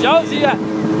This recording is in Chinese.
小心！